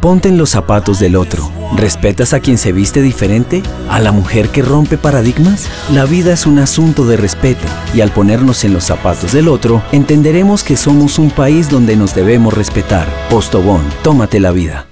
Ponte en los zapatos del otro. ¿Respetas a quien se viste diferente? ¿A la mujer que rompe paradigmas? La vida es un asunto de respeto y al ponernos en los zapatos del otro, entenderemos que somos un país donde nos debemos respetar. Postobón, tómate la vida.